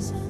presence.